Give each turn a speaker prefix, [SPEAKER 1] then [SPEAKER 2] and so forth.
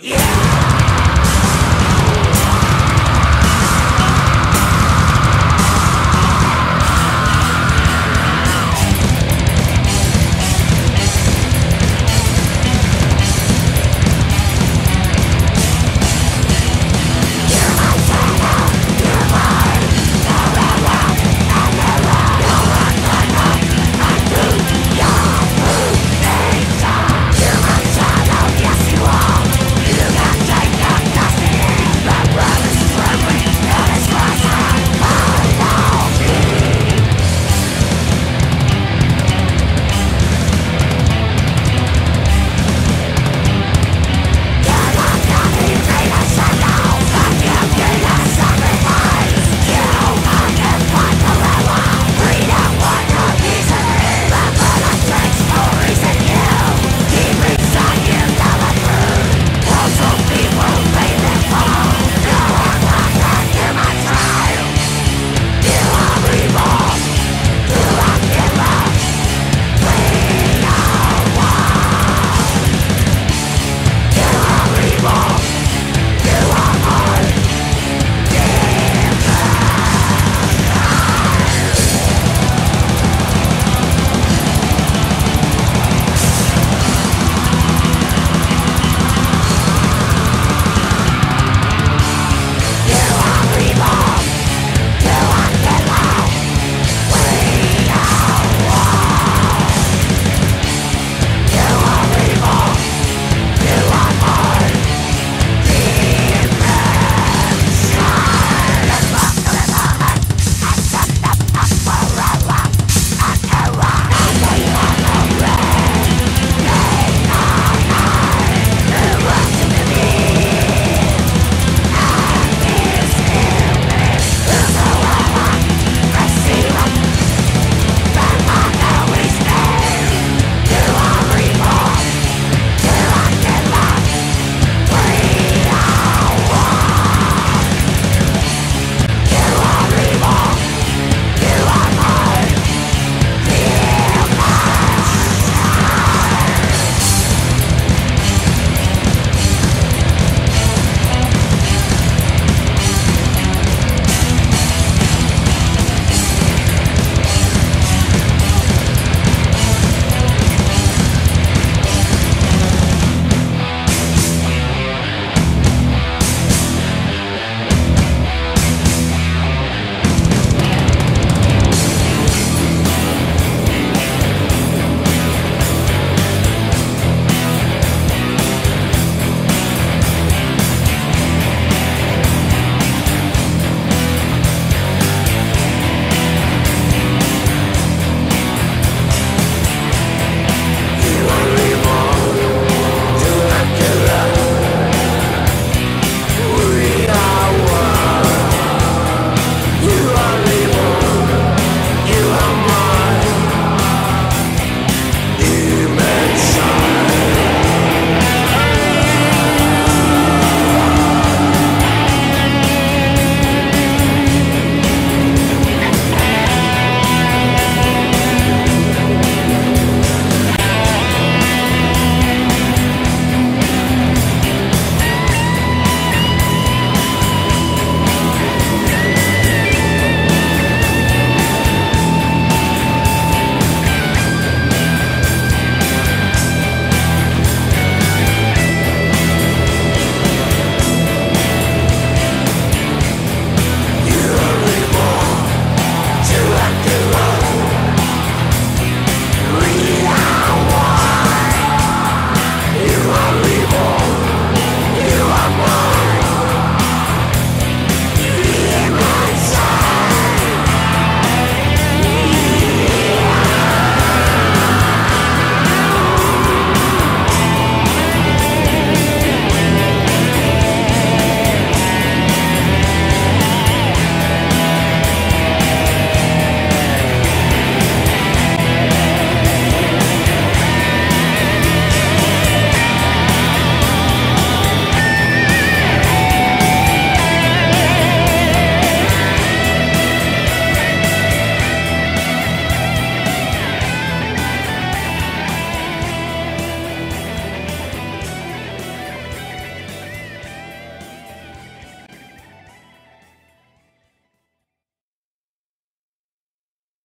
[SPEAKER 1] Yeah!